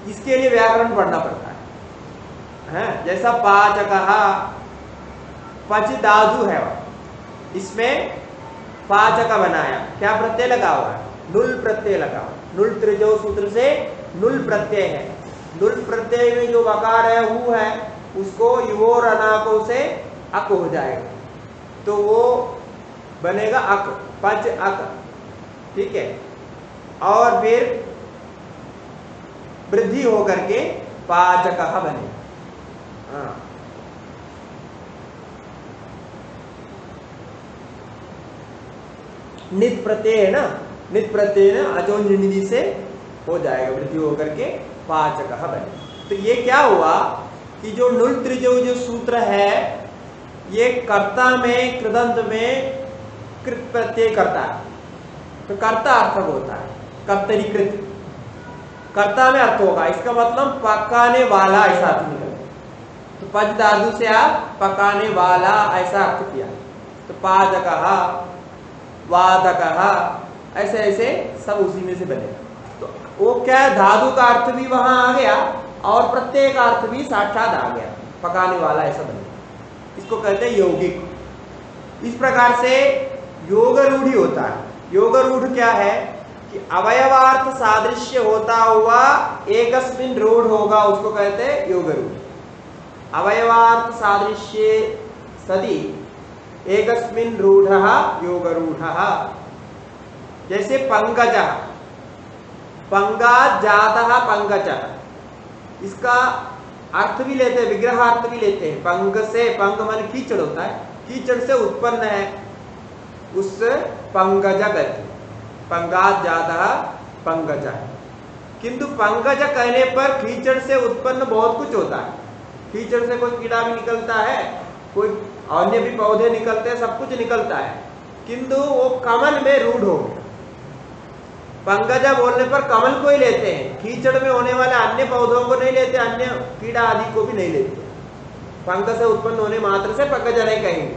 इसके लिए व्याकरण पढ़ना पड़ता है। है, जैसा पाच कहा पच दादु है। इसमें पाच का बनाया। क्या प्रत्यय लगा हुआ है? नुल प्रत्यय लगा हुआ नुल त्रिजो सूत्र से नुल प्रत्यय है। नुल प्रत्यय में जो वकार है वो है, उसको युवोर अनाको से अक हो जाएगा। तो वो बनेगा अक, पच अक। ठीक है? और फिर वृद्धि होकर के पाचक बने। हाँ। नित प्रत्यय है ना नित प्रत्यय ना निधि से हो जाएगा, वृद्धि होकर के पाचक बने। तो ये क्या हुआ कि जो नुल त्रिजो जो सूत्र है, ये कर्ता में, कृदंत में कृत प्रत्यय करता है। तो कर्ता अर्थक होता है, कर्तरीकृत। कर्ता में अर्थ होगा। इसका मतलब पकाने वाला ऐसा अर्थ निकल तो पज दादु से आप पकाने वाला ऐसा अर्थ किया। तो पादक, वादक, ऐसे ऐसे सब उसी में से बनेगा तो वो क्या धातु का अर्थ भी वहाँ आ गया और प्रत्येक अर्थ भी साक्षात आ गया। पकाने वाला ऐसा बनेगा इसको कहते हैं यौगिक। इस प्रकार से योग रूढ़ी होता है। योग रूढ़ क्या है? कि अवयवार्थ सादृश्य होता हुआ एकस्मिन रूढ़ होगा, उसको कहते हैं योग रूढ़ अवयवार्थ सादृश्य सदी, एकस्मिन रूढ़ योग रूढ़ जैसे पंकज पंगा जाता पंकज। इसका अर्थ भी लेते हैं विग्रह अर्थ भी लेते हैं। पंग से पंग मन कीचड़ होता है, कीचड़ से उत्पन्न है उस पंकज कहते पंगात जाता पंकज किंतु पंकज कहने पर कीचड़ से उत्पन्न बहुत कुछ होता है। कीचड़ से कोई कीड़ा भी निकलता है, कोई अन्य भी पौधे निकलते हैं, सब कुछ निकलता है। किंतु वो कमल में रूढ़ हो पंकजा बोलने पर कमल को ही लेते हैं। कीचड़ में होने वाले अन्य पौधों को नहीं लेते, अन्य कीड़ा आदि को भी नहीं लेते। पंख से उत्पन्न होने मात्र से पंकजा नहीं कहेंगे।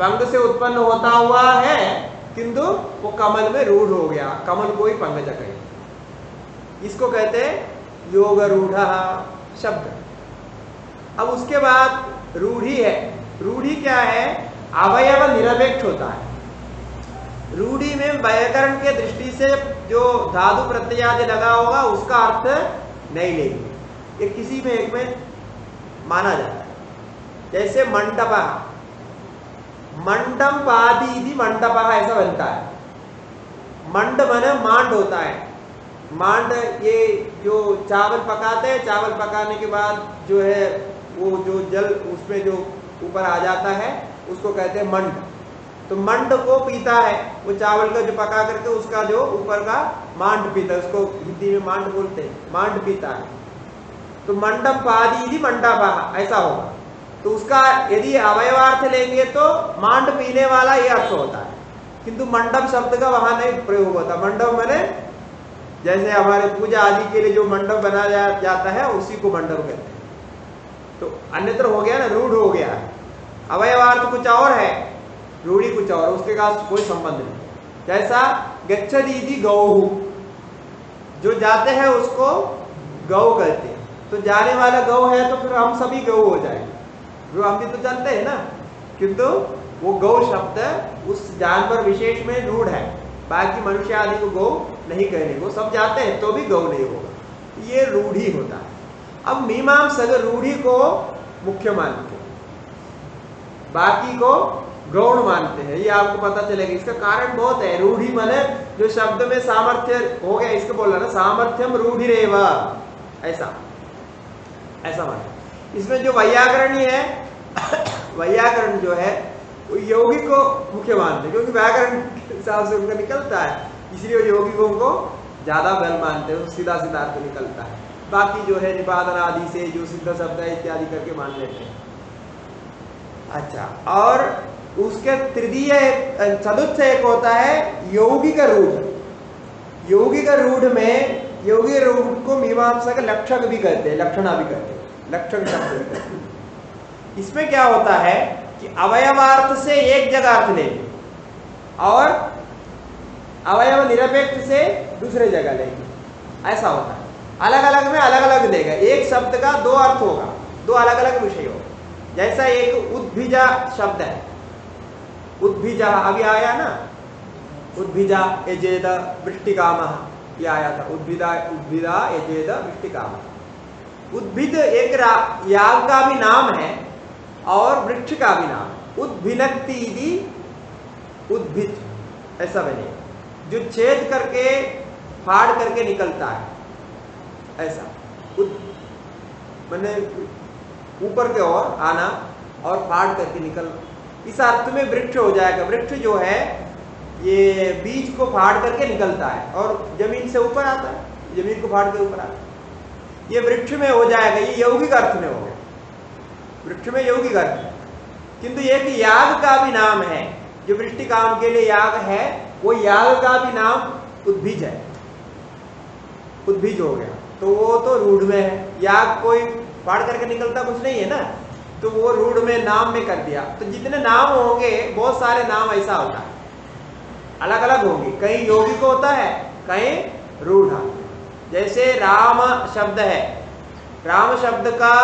पंख से उत्पन्न होता हुआ है किंतु वो कमल में रूढ़ हो गया। कमल को ही पंकजा कहेंगे इसको कहते हैं योग रूढ़ शब्द। अब उसके बाद रूढ़ी है। रूढ़ी क्या है? अवयव निरपेक्ष होता है। रूढ़ी में व्याकरण के दृष्टि से जो धातु प्रत्यय लगा होगा, उसका अर्थ नहीं लेंगे। ये किसी में एक में माना जाता है। जैसे मंडप। मंडम पादी मंडप ऐसा बनता है। मंड मन मांड होता है। मांड ये जो चावल पकाते हैं, चावल पकाने के बाद जो है वो जो जल उसमें जो ऊपर आ जाता है, उसको कहते हैं मंड। तो मंड को पीता है, वो चावल का जो पका करके उसका जो ऊपर का मांड पीता है, उसको हिंदी में मांड बोलते हैं, मांड पीता है। तो मंडम पादी मंडा ऐसा होगा। तो उसका यदि अवयवार्थ लेंगे तो मांड पीने वाला ये अर्थ होता है। किंतु मंडप शब्द का वहाँ नहीं प्रयोग होता। मंडप मैंने जैसे हमारे पूजा आदि के लिए जो मंडप बनाया जाता है, उसी को मंडप कहते हैं। तो अन्यत्र हो गया ना, रूढ़ हो गया। अवयवार्थ कुछ और है, रूढ़ी कुछ और, उसके साथ कोई संबंध नहीं। जैसा गच्छदीदी गौ, जो जाते हैं उसको गौ कहते हैं। तो जाने वाला गौ है तो फिर हम सभी गौ हो जाएँगे। जो हम भी तो जानते हैं ना? किंतु वो गौ शब्द उस जानवर विशेष में रूढ़ है। बाकी मनुष्य आदि को गौ नहीं कहने, वो सब जाते हैं तो भी गौ नहीं होगा। ये रूढ़ी होता है। अब मीमांसक रूढ़ी को मुख्य मानते हैं, बाकी को गौण मानते हैं, ये आपको पता चलेगा। इसका कारण बहुत है। रूढ़ी माने जो शब्द में सामर्थ्य हो गया, इसको बोल ना, सामर्थ्यम रूढ़ी रेवा ऐसा ऐसा माने इसमें जो वैयाकरणी है, वैयाकरण जो है, वो योगी को मुख्य मानते हैं, क्योंकि व्याकरण के हिसाब से उनका निकलता है। इसलिए वो योगी को ज़्यादा बल मानते हैं सीधा सीधा अर्थ निकलता है। बाकी जो है निपादन आदि से जो सिद्ध शब्द है, इत्यादि करके मान लेते हैं। अच्छा और उसके तृतीय, चतुर्थ एक होता है, योगी का रूढ़। योगी का रूढ़ में, योगी रूढ़ को मीमांसा का लक्षक भी कहते हैं, लक्षणा भी कहते हैं। लक्षण शब्द इसमें क्या होता है कि अवयवार्थ से एक जगह अर्थ लेंगे और अवयव निरपेक्ष से दूसरे जगह लेंगे ऐसा होता है। अलग अलग में अलग अलग देगा। एक शब्द का दो अर्थ होगा। दो अलग अलग विषय होगा। जैसा एक उद्भिजा शब्द है। उद्भिजा अभी आया ना? उद्भिजा यजेद वृष्टिकाम। आया था। उद्भिदा उद्भिदा यजेद वृष्टिकाम। उद्भिद एक याग का भी नाम है और वृक्ष का भी नाम। उद्भिनक्ति उद्भिद, ऐसा बने जो छेद करके, फाड़ करके निकलता है, ऐसा। मैंने ऊपर के ओर आना और फाड़ करके निकलना इस अर्थ में वृक्ष हो जाएगा। वृक्ष जो है, ये बीज को फाड़ करके निकलता है और ज़मीन से ऊपर आता है। ज़मीन को फाड़ के ऊपर आता है। ये वृक्ष में हो जाएगा, ये यौगिक अर्थ में हो गया वृक्ष में यौगिक अर्थ। किंतु ये कि याग का भी नाम है, जो वृष्टि काम के लिए याग है, वो याग का भी नाम उद्भिज है। उद्भिज हो गया। तो वो तो रूढ़ में है। याग कोई फाड़ करके निकलता कुछ नहीं है ना? तो वो रूढ़ में, नाम में कर दिया। तो जितने नाम होंगे, बहुत सारे नाम ऐसा होता है। अलग अलग होंगे। कहीं यौगिक होता है, कहीं रूढ़ जैसे राम शब्द है। राम शब्द का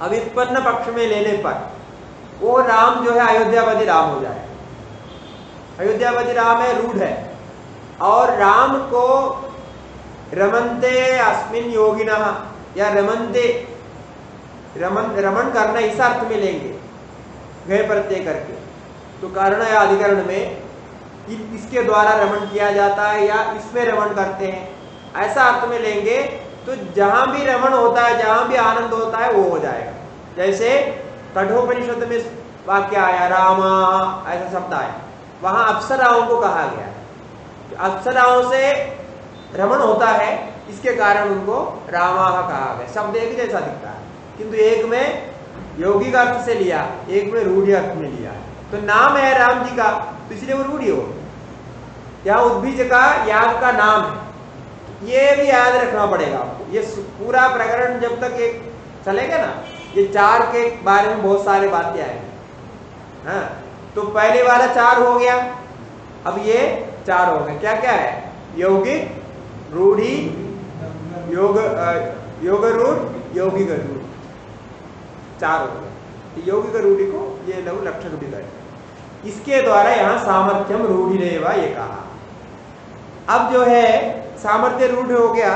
अविपन्न पक्ष में लेने पर वो राम जो है अयोध्यापति राम हो जाए। अयोध्यापति राम है, रूढ़ है। और राम को रमनते अस्मिन योगिना या रमनते, रमन रमन करना इस अर्थ में लेंगे गए प्रत्यय करके। तो कारण या अधिकरण में इसके द्वारा रमन किया जाता है या इसमें रमन करते हैं। ऐसा अर्थ में लेंगे तो जहाँ भी रमण होता है, जहाँ भी आनंद होता है, वो हो जाएगा। जैसे कठोपनिषद में वाक्य आया, रामा, ऐसा शब्द आया। वहाँ अप्सराओं को कहा गया है। अप्सराओं से रमण होता है, इसके कारण उनको रामा कहा गया शब्द एक जैसा दिखता है। किंतु एक में यौगिक अर्थ से लिया, एक में रूढ़ी अर्थ में लिया। तो नाम है राम जी का तो इसलिए वो रूढ़ी हो यहाँ उद्भिज का याग का नाम है। ये भी याद रखना पड़ेगा आपको। ये पूरा प्रकरण जब तक एक चलेगा ना, ये चार के बारे में बहुत सारे बातें आएँगे। हाँ तो पहले वाला चार हो गया, अब ये चार हो गए। क्या क्या है? यौगिक, रूढ़ी, योग योग रूढ़ यौगिक रूढ़ चार हो गए। यौगिक रूढ़ी को ये लघु लक्षण भी कहे इसके द्वारा यहाँ सामर्थ्यम रूढ़ी रहेगा ये कहा। अब जो है सामर्थ्य रूढ़ हो गया,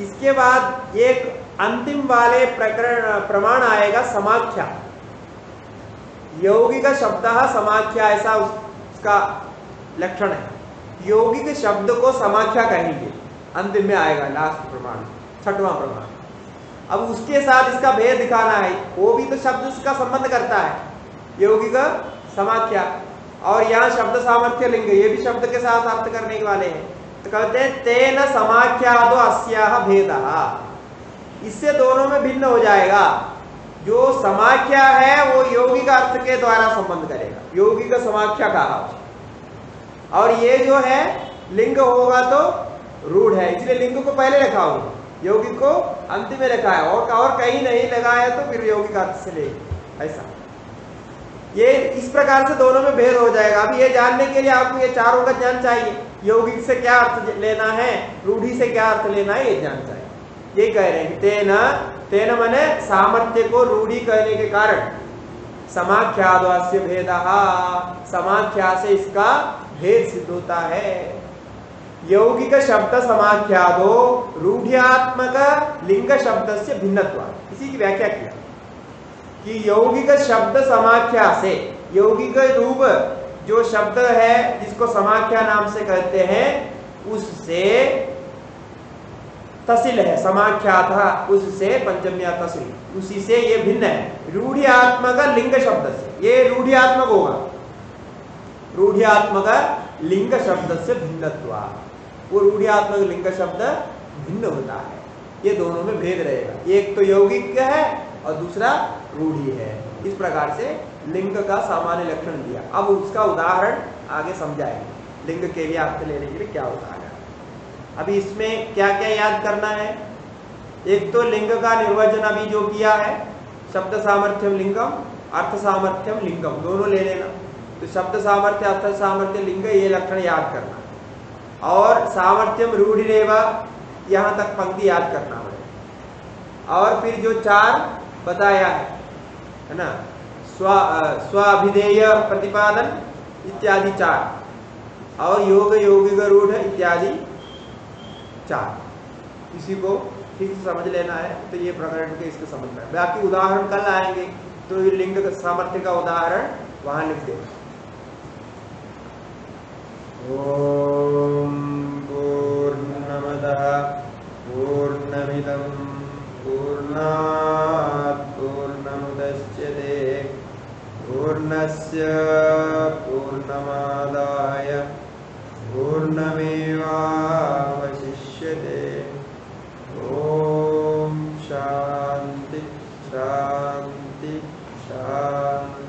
इसके बाद एक अंतिम वाले प्रकरण, प्रमाण आएगा समाख्या। यौगिक शब्द समाख्या, ऐसा उसका लक्षण है। यौगिक शब्द को समाख्या कहेंगे। अंतिम में आएगा लास्ट प्रमाण, छठवां प्रमाण। अब उसके साथ इसका भेद दिखाना है। वो भी तो शब्द का संबंध करता है। यौगिक समाख्या, और यहाँ शब्द सामर्थ्य लिंग ये भी शब्द के साथ अर्थ करने वाले हैं। तो कहते हैं, तेन समाख्यादो अस्या भेद। इससे दोनों में भिन्न हो जाएगा। जो समाख्या है, वो यौगिक अर्थ के द्वारा संबंध करेगा। यौगिक समाख्या कहा और ये जो है, लिंग होगा तो रूढ़ है। इसलिए लिंग को पहले रखा होगा यौगिक को अंत में रखा है। और और कहीं नहीं लगाया तो फिर यौगिक अर्थ से ले। ऐसा। ये इस प्रकार से दोनों में भेद हो जाएगा। अब ये जानने के लिए आपको ये चारों का ज्ञान चाहिए। यौगिक से क्या अर्थ लेना है? रूढ़ी से क्या अर्थ लेना है? ये ज्ञान चाहिए ये कह रहे हैं तेना, तेन मने सामर्थ्य को रूढ़ी कहने के कारण। समाख्याद्वास्य भेद, समाख्या से इसका भेद सिद्ध होता है। यौगिक शब्द समाख्यादो, रूढ़ियात्मक लिंग शब्द से भिन्नत्व। इसी की व्याख्या किया। कि यौगिक शब्द समाख्या से यौगिक रूप जो शब्द है, जिसको समाख्या नाम से कहते हैं, उससे तसिल है समाख्या था उससे पंचम्या तसिल। उसी से ये भिन्न है। रूढ़ियात्मक लिंग शब्द से। ये रूढ़ियात्मक होगा। रूढ़ियात्मक लिंग शब्द से भिन्नत्व। वो रूढ़ियात्मक लिंग शब्द भिन्न होता है। ये दोनों में भेद रहेगा। एक तो यौगिक है और दूसरा रूढ़ी है। इस प्रकार से लिंग का सामान्य लक्षण दिया। अब उसका उदाहरण आगे समझाएँगे। लिंग के लिए अर्थ लेने के लिए क्या है? अभी इसमें क्या क्या याद करना है? एक तो लिंग का निर्वचन अभी जो किया है, शब्द सामर्थ्यम लिंगम, अर्थ सामर्थ्यम लिंगम, दोनों ले लेना। तो शब्द सामर्थ्य, अर्थ सामर्थ्य, लिंग, ये लक्षण याद करना। और सामर्थ्यम रूढ़ रेवा यहाँ तक पंक्ति याद करना है। और फिर जो चार बताया है है ना? स्व स्वाभिधेय प्रतिपादन इत्यादि चार। और योग योगिक रूढ़ इत्यादि चार। इसी को ठीक से समझ लेना है तो ये प्रकरण के इसको समझना है बाकी उदाहरण कल आएँगे तो ये लिंग सामर्थ्य का उदाहरण वहाँ लिख दे ओम पूर्णमदः पूर्णमिदं पूर्णात् पूर्णमुदश्यते पूर्णस्य पूर्णमादाय पूर्णमेवावशिष्यते। ॐ शान्ति शान्ति शान्ति।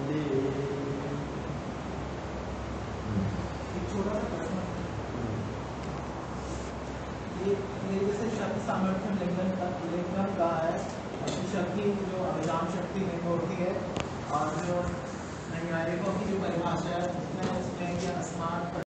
सामर्थ्य लेखन का लेखन का है। शक्ति जो अभिजान शक्ति होती है और जो नैयायिकों की जो परिभाषा है उसमें उसमें कि अस्मान